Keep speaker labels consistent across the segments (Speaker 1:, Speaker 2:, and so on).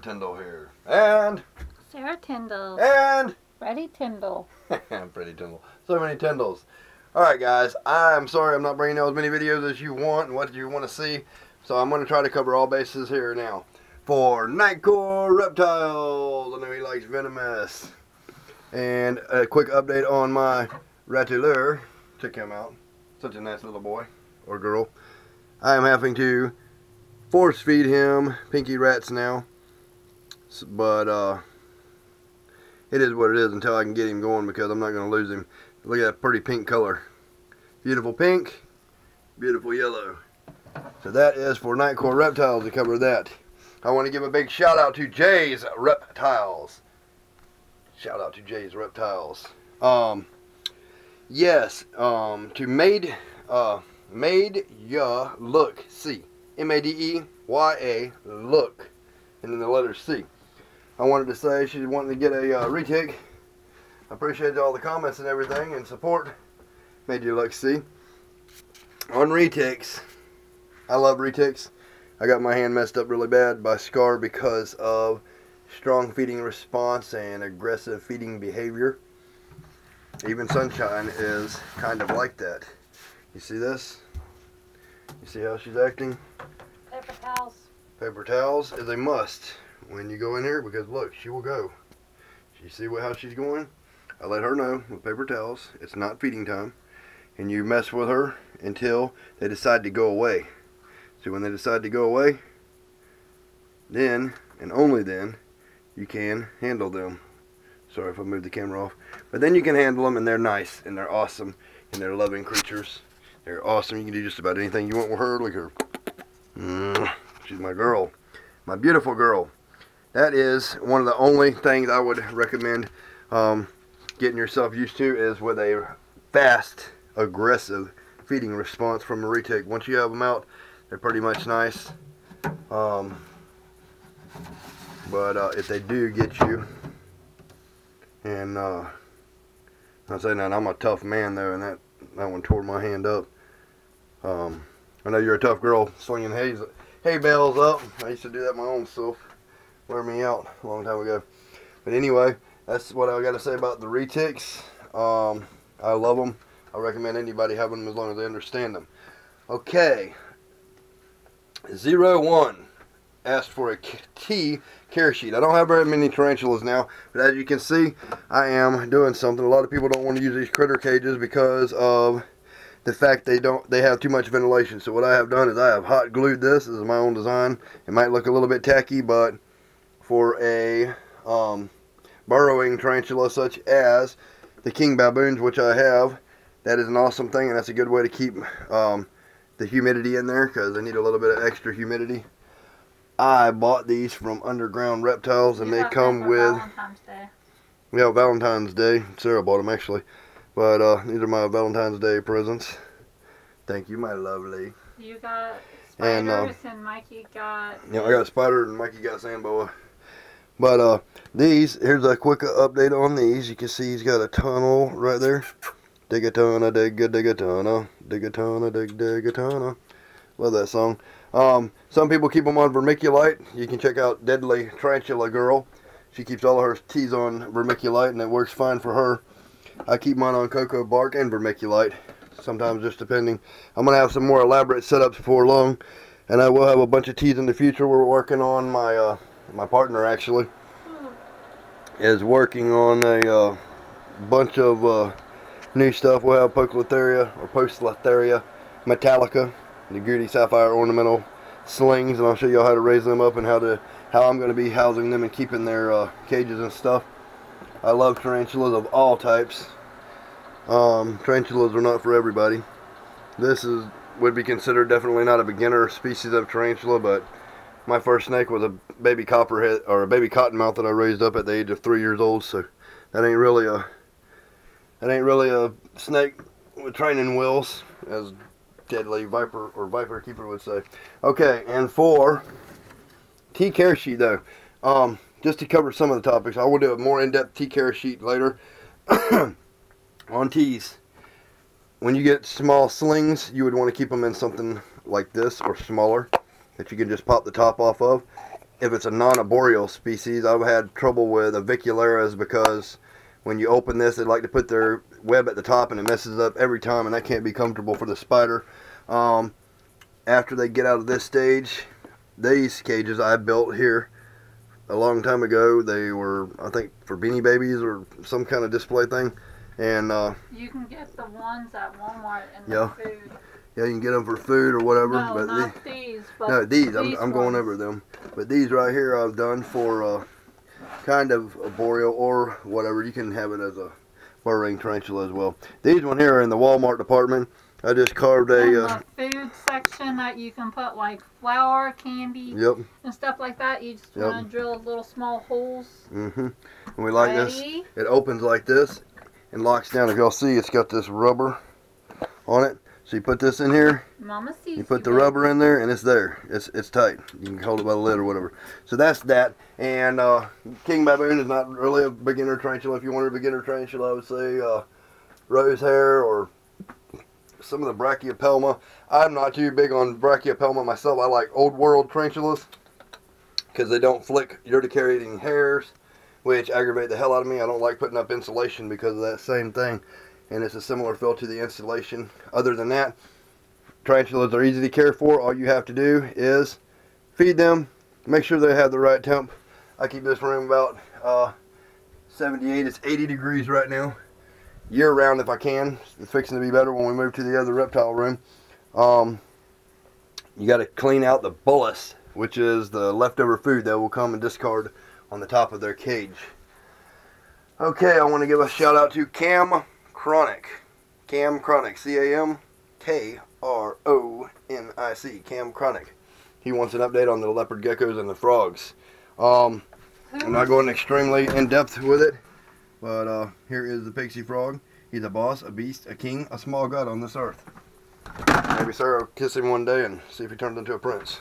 Speaker 1: Tyndall here. And,
Speaker 2: Sarah Tyndall.
Speaker 1: and,
Speaker 2: Freddie Tyndall.
Speaker 1: I'm pretty Tyndall. So many Tyndalls. Alright, guys. I'm sorry I'm not bringing out as many videos as you want and what you want to see. So I'm going to try to cover all bases here now. For Nightcore Reptiles. I know he likes venomous. And a quick update on my Ratuleur. Check him out. Such a nice little boy or girl. I am having to force feed him pinky rats now. But, uh, it is what it is until I can get him going because I'm not going to lose him. Look at that pretty pink color. Beautiful pink, beautiful yellow. So that is for Nightcore Reptiles to cover that. I want to give a big shout out to Jay's Reptiles. Shout out to Jay's Reptiles. Um, yes, um, to Made, uh, Made Ya Look C. M-A-D-E-Y-A Look. And then the letter C. I wanted to say she's wanting to get a uh, retic. I appreciate all the comments and everything and support. Made you look see. On retics, I love retics. I got my hand messed up really bad by Scar because of strong feeding response and aggressive feeding behavior. Even Sunshine is kind of like that. You see this? You see how she's acting?
Speaker 2: Paper towels.
Speaker 1: Paper towels is a must when you go in here because look, she will go. You see what, how she's going? I let her know with paper towels it's not feeding time and you mess with her until they decide to go away. So when they decide to go away, then and only then you can handle them. Sorry if I moved the camera off. But then you can handle them and they're nice and they're awesome and they're loving creatures. They're awesome. You can do just about anything you want with her. Look at her. She's my girl. My beautiful girl. That is one of the only things I would recommend um, getting yourself used to is with a fast, aggressive feeding response from a retic. Once you have them out, they're pretty much nice. Um, but uh, if they do get you, and uh, I'm saying that I'm a tough man though, and that that one tore my hand up. Um, I know you're a tough girl slinging hay, hay bales up. I used to do that my own self. Wear me out a long time ago. But anyway, that's what I got to say about the retics. Um, I love them. I recommend anybody having them as long as they understand them. Okay. Zero one asked for a T care sheet. I don't have very many tarantulas now, but as you can see, I am doing something. A lot of people don't want to use these critter cages because of the fact they don't they have too much ventilation. So what I have done is I have hot glued this. This is my own design. It might look a little bit tacky, but for a um, burrowing tarantula such as the king baboons, which I have, that is an awesome thing, and that's a good way to keep um, the humidity in there because they need a little bit of extra humidity. I bought these from Underground Reptiles, and
Speaker 2: You
Speaker 1: they come with
Speaker 2: Valentine's Day.
Speaker 1: yeah Valentine's Day. Sarah bought them actually, but uh, these are my Valentine's Day presents. Thank you, my lovely.
Speaker 2: You got
Speaker 1: And,
Speaker 2: spiders
Speaker 1: uh,
Speaker 2: and, Mikey got.
Speaker 1: Yeah, I got Spider and Mikey got Sandboa. But uh, these, here's a quick update on these. You can see he's got a tunnel right there. Dig a ton of dig a dig a ton of dig a dig dig a ton. Love that song. Um, some people keep them on vermiculite. You can check out Deadly Tarantula Girl. She keeps all of her teas on vermiculite and it works fine for her. I keep mine on cocoa bark and vermiculite. Sometimes just depending. I'm going to have some more elaborate setups before long. And I will have a bunch of teas in the future. We're working on my uh, my partner actually is working on a uh, bunch of uh, new stuff. We'll have Poecilotheria or Poecilotheria Metallica, the Gooty Sapphire ornamental slings, and I'll show you all how to raise them up and how to how I'm going to be housing them and keeping their uh, cages and stuff. I love tarantulas of all types. Um, tarantulas are not for everybody. This is would be considered definitely not a beginner species of tarantula, but my first snake was a baby copperhead or a baby cottonmouth that I raised up at the age of three years old. So that ain't really a that ain't really a snake with training wheels, as Deadly Viper or Viper Keeper would say. Okay, and for T care sheet though, um, just to cover some of the topics, I will do a more in-depth T care sheet later on teas. When you get small slings, you would want to keep them in something like this or smaller that you can just pop the top off of. If it's a non-arboreal species, I've had trouble with avicularias because when you open this, they like to put their web at the top and it messes up every time, and that can't be comfortable for the spider. Um, after they get out of this stage, these cages I built here a long time ago. They were, I think, for beanie babies or some kind of display thing. And uh,
Speaker 2: You can get the ones at Walmart and
Speaker 1: Yeah.
Speaker 2: the food.
Speaker 1: Yeah, you can get them for food or whatever.
Speaker 2: No,
Speaker 1: but
Speaker 2: not
Speaker 1: the-
Speaker 2: these. But
Speaker 1: no, these, I'm, I'm going over them. But these right here I've done for uh, kind of a boreal or whatever. You can have it as a burrowing tarantula as well. These one here are in the Walmart department. I just carved a, uh,
Speaker 2: food section that you can put like flour, candy,
Speaker 1: yep,
Speaker 2: and stuff like that. You just
Speaker 1: Yep.
Speaker 2: want to drill little small holes.
Speaker 1: mm-hmm. And we like this. It opens like this and locks down. If y'all see, it's got this rubber on it. So you put this in here,
Speaker 2: Mama sees
Speaker 1: you put the rubber in there, and it's there. It's it's tight. You can hold it by the lid or whatever. So that's that. And uh, king baboon is not really a beginner tarantula. If you wanted a beginner tarantula, I would say uh, rose hair or some of the Brachypelma. I'm not too big on Brachypelma myself. I like old world tarantulas because they don't flick urticariating hairs, which aggravate the hell out of me. I don't like putting up insulation because of that same thing. And it's a similar feel to the insulation. Other than that, tarantulas are easy to care for. All you have to do is feed them, make sure they have the right temp. I keep this room about uh, 78. It's 80 degrees right now. Year round if I can. It's fixing to be better when we move to the other reptile room. Um, you got to clean out the bullets, which is the leftover food that will come and discard on the top of their cage. Okay, I want to give a shout out to Cam Kronic. Cam Kronic, C A M K R O N I C, Cam Kronic. He wants an update on the leopard geckos and the frogs. Um, I'm not going extremely in depth with it, but uh, here is the pixie frog. He's a boss, a beast, a king, a small god on this earth. Maybe Sarah will kiss him one day and see if he turns into a prince.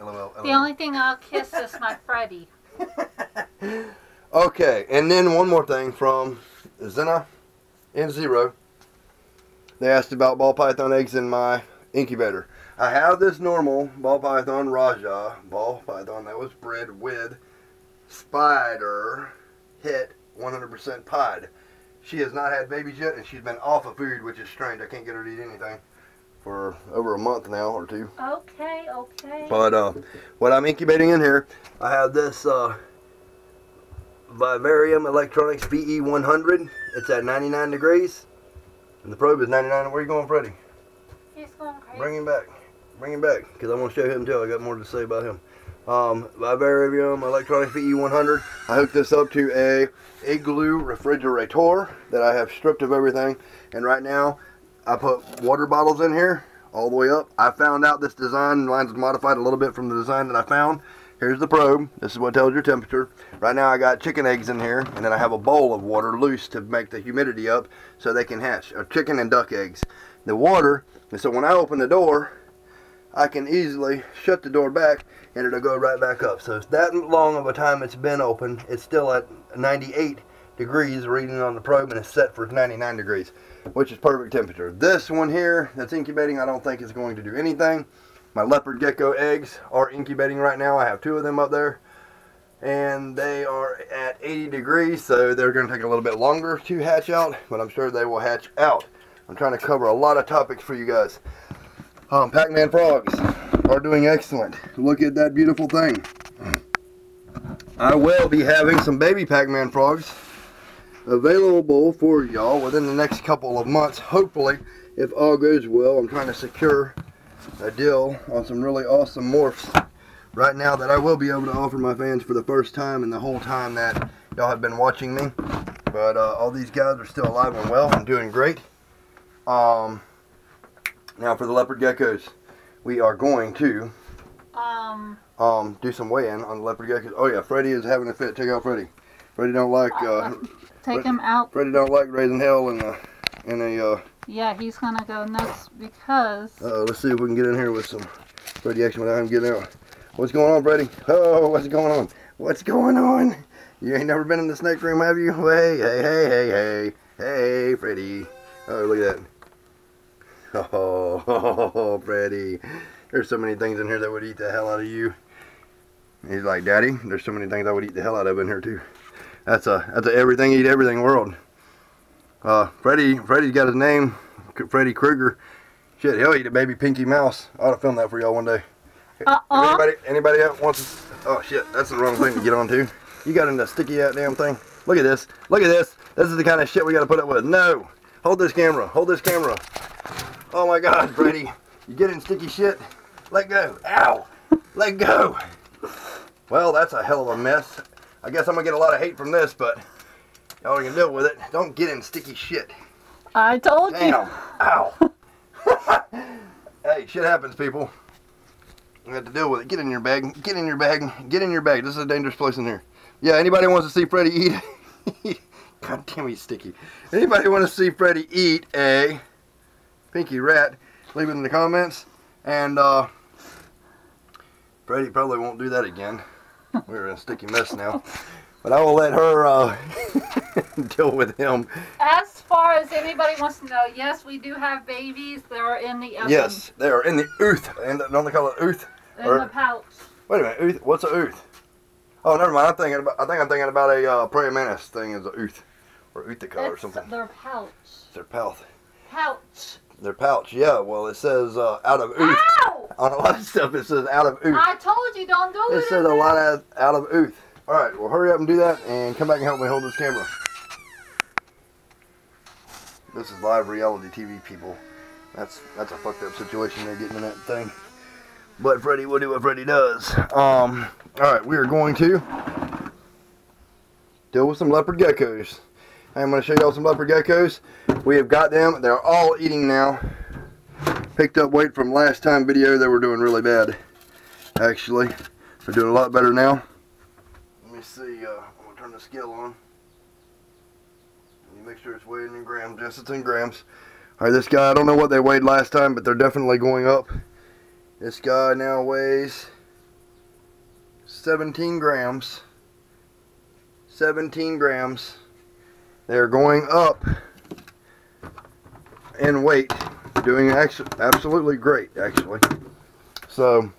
Speaker 1: LOL.
Speaker 2: The only thing I'll kiss is my Freddy.
Speaker 1: Okay, and then one more thing from Zena and Zero. They asked about ball python eggs in my incubator. I have this normal ball python Raja ball python that was bred with spider het 100% pied. She has not had babies yet, and she's been off of food, which is strange. I can't get her to eat anything for over a month now or two.
Speaker 2: Okay, okay.
Speaker 1: But uh, what I'm incubating in here, I have this uh, Vivarium Electronics VE100. It's at 99 degrees, and the probe is 99. Where you going, Freddie?
Speaker 2: He's going crazy.
Speaker 1: Bring him back. Bring him back, because I want to show him too. I got more to say about him. Um, Vivarium Electronics VE100. I hooked this up to a Igloo refrigerator that I have stripped of everything, and right now I put water bottles in here all the way up. I found out this design mine's modified a little bit from the design that I found. Here's the probe. This is what tells your temperature. Right now I got chicken eggs in here, and then I have a bowl of water loose to make the humidity up so they can hatch. Or chicken and duck eggs. The water, and so when I open the door, I can easily shut the door back and it'll go right back up. So it's that long of a time it's been open. It's still at 98 degrees reading on the probe and it's set for 99 degrees, which is perfect temperature. This one here that's incubating, I don't think is going to do anything. My leopard gecko eggs are incubating right now. I have two of them up there and they are at 80 degrees, so they're going to take a little bit longer to hatch out, but I'm sure they will hatch out. I'm trying to cover a lot of topics for you guys. Um, Pac-Man frogs are doing excellent. Look at that beautiful thing. I will be having some baby Pac-Man frogs available for y'all within the next couple of months. Hopefully, if all goes well, I'm trying to secure a deal on some really awesome morphs right now that I will be able to offer my fans for the first time in the whole time that y'all have been watching me. But uh, all these guys are still alive and well and doing great. Um, now for the leopard geckos, we are going to
Speaker 2: Um,
Speaker 1: um, do some weigh-in on the leopard geckos. Oh yeah, Freddie is having a fit. Check out Freddie. Freddie don't like uh,
Speaker 2: take him out.
Speaker 1: Freddie don't like raising hell in a in a. Uh,
Speaker 2: Yeah, he's gonna go nuts because
Speaker 1: uh, let's see if we can get in here with some Freddie action without him getting out. What's going on, Freddie? Oh, what's going on? What's going on? You ain't never been in the snake room, have you? Hey, hey, hey, hey, hey, hey, Freddie. Oh, look at that. Oh, Freddie. There's so many things in here that would eat the hell out of you. He's like, Daddy, there's so many things I would eat the hell out of in here too. That's a that's a everything eat everything world. Uh, Freddie, Freddie's got his name, Freddy Krueger. Shit, he'll eat a baby Pinky Mouse. I ought to film that for y'all one day.
Speaker 2: Uh-uh.
Speaker 1: Anybody, anybody else wants to, oh shit, that's the wrong thing to get onto. You got in the sticky out damn thing. Look at this. Look at this. This is the kind of shit we got to put up with. No. Hold this camera. Hold this camera. Oh my God, Freddie. You get in sticky shit. Let go. Ow. Let go. Well, that's a hell of a mess. I guess I'm to get a lot of hate from this, but y'all can deal with it. Don't get in sticky shit.
Speaker 2: I told you.
Speaker 1: Damn. Ow. hey, shit happens, people. You have to deal with it. Get in your bag. Get in your bag. Get in your bag. This is a dangerous place in here. Yeah, anybody wants to see Freddy eat? God damn, he's sticky. Anybody want to see Freddy eat a pinky rat? Leave it in the comments. And, uh, Freddy probably won't do that again. We're in a sticky mess now. But I will let her, uh, deal with him.
Speaker 2: As far as anybody wants to know, yes, we do have babies. They're in the oven.
Speaker 1: Yes, they are in the ooth. And don't they call it ooth?
Speaker 2: In
Speaker 1: or-
Speaker 2: the pouch.
Speaker 1: Wait a minute, ooth? What's a ooth? Oh, never mind. I'm thinking about. I think I'm thinking about a uh, praying mantis thing as a ooth or ootheca or
Speaker 2: It's
Speaker 1: something.
Speaker 2: their pouch.
Speaker 1: Their pouch.
Speaker 2: Pouch.
Speaker 1: Their pouch. Yeah. Well, it says uh, out of ooth.
Speaker 2: Ow!
Speaker 1: On a lot of stuff, it says out of ooth.
Speaker 2: I told you don't do it.
Speaker 1: It says a lot of out of ooth. All right. Well, hurry up and do that, and come back and help me hold this camera. This is live reality TV, people. That's that's a fucked up situation they're getting in that thing. But Freddy will do what Freddy does. Um. All right, we are going to deal with some leopard geckos. I'm going to show y'all some leopard geckos. We have got them. They're all eating now. Picked up weight from last time video. They were doing really bad. Actually, they're doing a lot better now. Let me see. Uh, I'm going to turn the scale on. Me make sure it's weighed in grams. Yes, it's in grams. All right, this guy, I don't know what they weighed last time, but they're definitely going up. This guy now weighs 17 grams. 17 grams. They're going up in weight. Doing absolutely great, actually. So,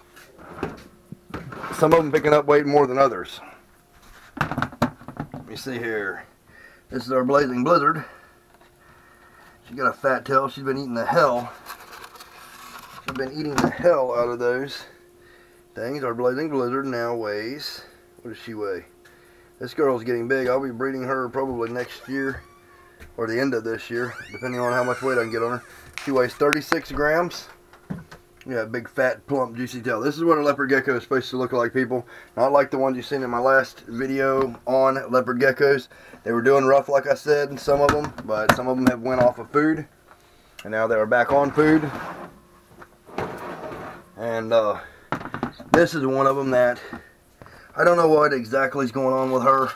Speaker 1: some of them picking up weight more than others. Let me see here. This is our Blazing Blizzard. She got a fat tail. She's been eating the hell. She's been eating the hell out of those things. Our Blazing Blizzard now weighs, what does she weigh? This girl's getting big. I'll be breeding her probably next year or the end of this year, depending on how much weight I can get on her. She weighs 36 grams. Yeah, big, fat, plump, juicy tail. This is what a leopard gecko is supposed to look like, people. Not like the ones you've seen in my last video on leopard geckos. They were doing rough, like I said, in some of them, but some of them have went off of food. And now they are back on food. And uh, this is one of them that I don't know what exactly is going on with her,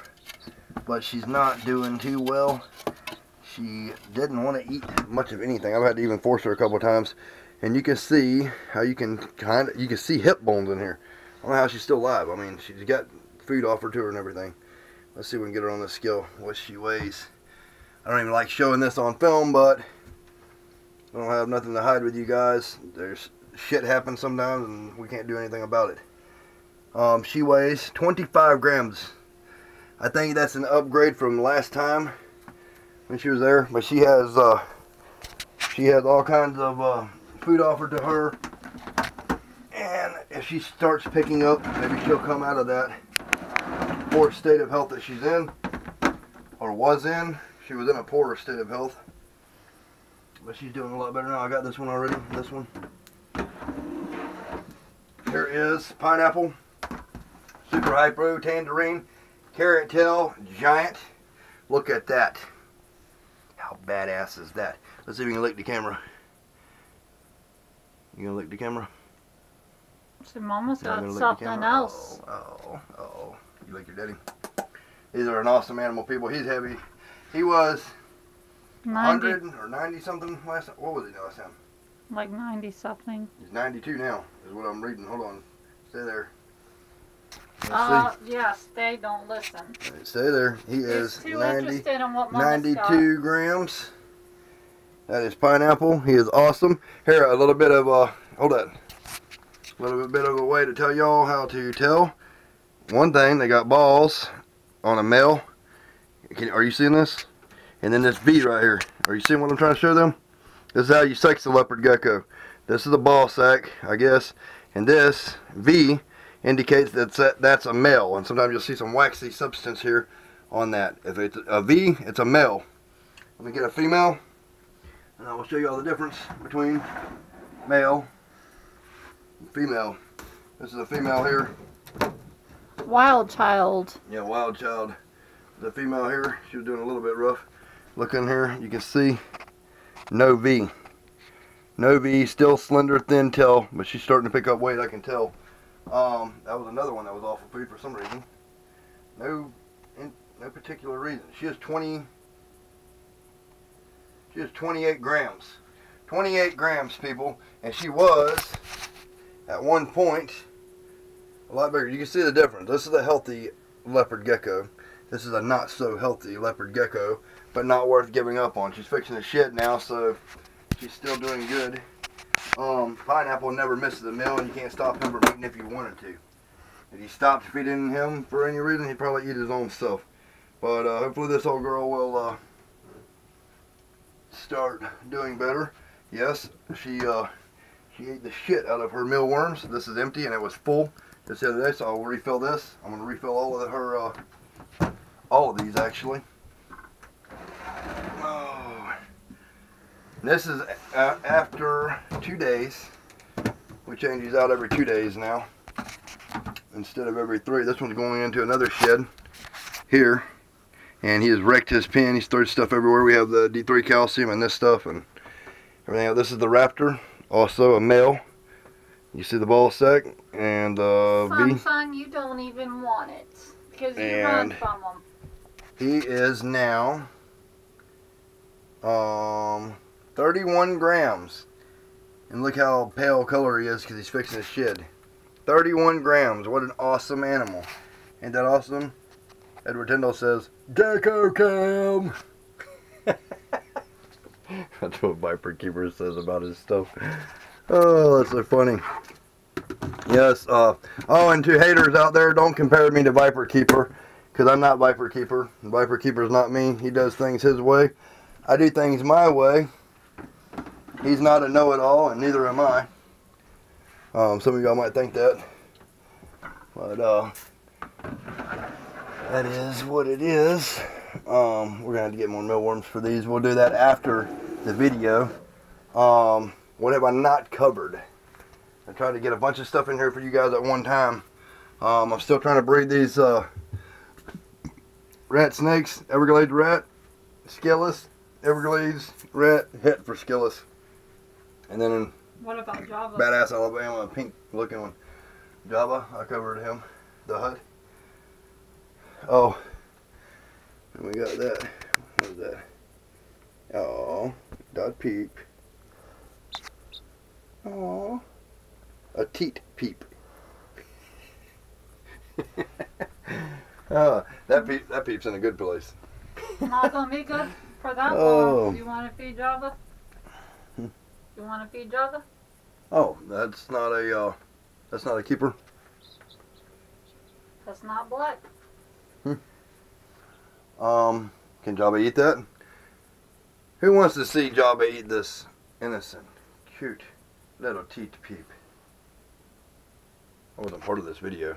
Speaker 1: but she's not doing too well. She didn't want to eat much of anything. I've had to even force her a couple times. And you can see how you can kind of, you can see hip bones in here. I don't know how she's still alive. I mean, she's got food offered to her and everything. Let's see if we can get her on the scale, what she weighs. I don't even like showing this on film, but I don't have nothing to hide with you guys. There's shit happens sometimes and we can't do anything about it. Um, she weighs 25 grams. I think that's an upgrade from last time when she was there. But she has uh, she has all kinds of uh, food offered to her. And if she starts picking up, maybe she'll come out of that poor state of health that she's in or was in. She was in a poorer state of health. But she's doing a lot better now. I got this one already. This one. Here is pineapple, super hypo, tangerine, carrot tail, giant. Look at that. How badass is that? Let's see if we can lick the camera. You gonna lick the camera?
Speaker 2: So Mama's got
Speaker 1: lick
Speaker 2: something else.
Speaker 1: Oh, oh, oh. You like your daddy? These are an awesome animal, people. He's heavy. He was
Speaker 2: 90,
Speaker 1: 100 or 90 something last time. What was he last time?
Speaker 2: like 90 something.
Speaker 1: He's 92 now, is what I'm reading. Hold on. Stay there. Let's
Speaker 2: Uh, yes, they don't listen.
Speaker 1: see. Stay there. He
Speaker 2: He's
Speaker 1: is
Speaker 2: too
Speaker 1: 90,
Speaker 2: interested in what Mama's got.
Speaker 1: 92 grams. That is Pineapple. He is awesome. Here, a little bit of, uh, hold that. A little bit of a way to tell y'all how to tell. One thing, they got balls on a male. Can, are you seeing this? And then this V right here. Are you seeing what I'm trying to show them? This is how you sex the leopard gecko. This is the ball sack, I guess. And this V indicates that that's a male. And sometimes you'll see some waxy substance here on that. If it's a V, it's a male. Let me get a female. And I will show you all the difference between male and female. This is a female here.
Speaker 2: Wild child.
Speaker 1: Yeah, wild child. The female here, she was doing a little bit rough. Look in here, you can see no V. No V, still slender, thin tail, but she's starting to pick up weight, I can tell. Um, that was another one that was awful food for some reason. No, in, no particular reason. She is 20, she is 28 grams. 28 grams, people. And she was, at one point, a lot bigger. You can see the difference. This is a healthy leopard gecko. This is a not so healthy leopard gecko, but not worth giving up on. She's fixing the shit now, so she's still doing good. Um, pineapple never misses a meal, and you can't stop him from eating if you wanted to. If you stopped feeding him for any reason, he'd probably eat his own stuff. But uh, hopefully this old girl will uh, start doing better. Yes, she uh, she ate the shit out of her mealworms. This is empty and it was full just the other day, so I'll refill this. I'm going to refill all of her, uh, all of these actually. Oh. This is after two days. We change these out every two days now instead of every three. This one's going into another shed here and he has wrecked his pen. He's thrown stuff everywhere. We have the D3 calcium and this stuff and everything else. This is the Raptor, also a male. You see the ball sack and uh,
Speaker 2: son, V. You don't even want it because you run from them.
Speaker 1: He is now um 31 grams. And look how pale color he is because he's fixing his shed. 31 grams. What an awesome animal. Ain't that awesome? Edward Tyndall says, Gecko Cam! That's what Viper Keeper says about his stuff. Oh, that's so funny. Yes, uh, oh, and to haters out there, don't compare me to Viper Keeper, because I'm not Viper Keeper. Viper Keeper's not me. He does things his way. I do things my way. He's not a know-it-all, and neither am I. Um, some of y'all might think that. But, uh, that is what it is. Um, we're going to have to get more mealworms for these. We'll do that after the video. Um, what have I not covered? I tried to get a bunch of stuff in here for you guys at one time. Um, I'm still trying to breed these uh, rat snakes, Everglades rat, Scillus, Everglades rat, het for Scillus. And then
Speaker 2: what about Jabba?
Speaker 1: Badass Alabama, pink looking one. Jabba, I covered him, the Hutt. Oh, and we got that. What is that? Oh, dot peep. Oh, a teat peep. oh, that peep, that peep's in a good place.
Speaker 2: Not gonna be good for that oh. one. You want to feed Jabba? You want to feed Jabba?
Speaker 1: Oh, that's not a uh, that's not a keeper.
Speaker 2: That's not black.
Speaker 1: Um, can Jabba eat that? Who wants to see Jabba eat this innocent, cute little teat peep? I wasn't part of this video.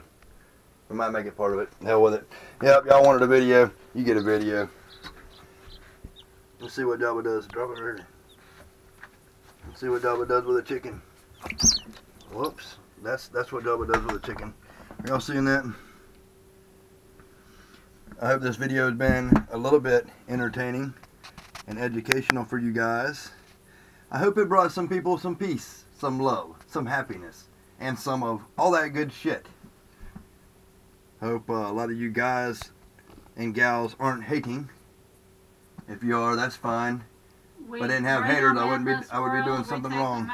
Speaker 1: We might make it part of it. Hell with it. Yep, y'all wanted a video. You get a video. Let's see what Jabba does. Drop it. Let's see what Jabba does with a chicken. Whoops. That's that's what Jabba does with a chicken. Y'all seeing that? I hope this video has been a little bit entertaining and educational for you guys. I hope it brought some people some peace, some love, some happiness, and some of all that good shit. Hope uh, a lot of you guys and gals aren't hating. If you are, that's fine. We, if I didn't have haters, I wouldn't be. I would be doing something wrong.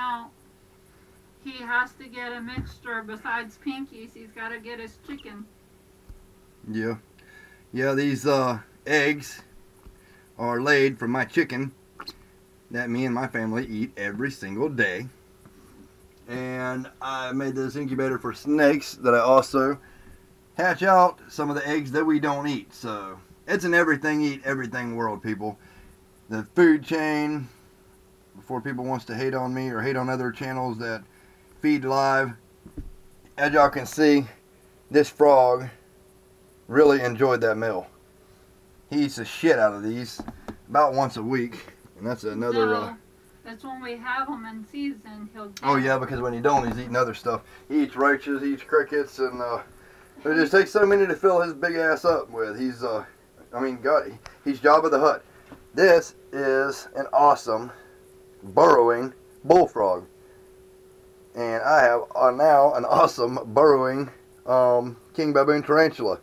Speaker 2: He has to get a mixture besides Pinky's. He's got to get his chicken.
Speaker 1: Yeah. Yeah, these uh, eggs are laid from my chicken. that me and my family eat every single day. And I made this incubator for snakes that I also hatch out some of the eggs that we don't eat. So it's an everything eat everything world, people. The food chain, before people wants to hate on me or hate on other channels that feed live, as y'all can see, this frog really enjoyed that meal. He eats the shit out of these about once a week. And that's another...
Speaker 2: No,
Speaker 1: uh,
Speaker 2: that's when we have them in season. He'll
Speaker 1: Oh yeah, because when you don't, he's eating other stuff. He eats roaches, he eats crickets, and uh, it just takes so many to fill his big ass up with. He's, uh, I mean, God, he's Jabba the Hutt. This is an awesome burrowing bullfrog, and I have uh, now an awesome burrowing um, king baboon tarantula.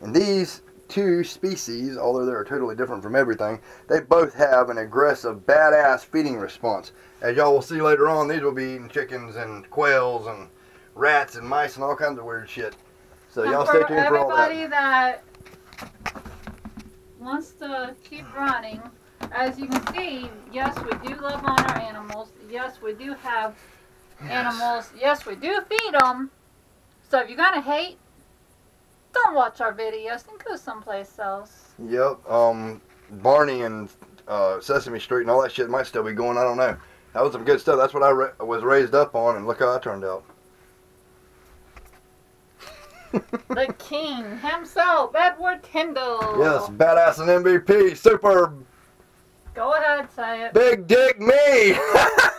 Speaker 1: And these two species, although they're totally different from everything, they both have an aggressive, badass feeding response. As y'all will see later on, these will be eating chickens and quails and rats and mice and all kinds of weird shit. So y'all stay tuned for all that.
Speaker 2: everybody
Speaker 1: that.
Speaker 2: that wants to keep running, as you can see, yes, we do love on our animals. Yes, we do have animals. Yes, we do feed them. So if you're gonna hate, don't watch our videos and go someplace else.
Speaker 1: Yep. Um, Barney and uh, Sesame Street and all that shit might still be going. I don't know. That was some good stuff. That's what I was raised up on, and look how I turned out.
Speaker 2: the king himself, Edward Tyndall.
Speaker 1: Yes, badass and MVP, super
Speaker 2: Go ahead, say it.
Speaker 1: big dick me.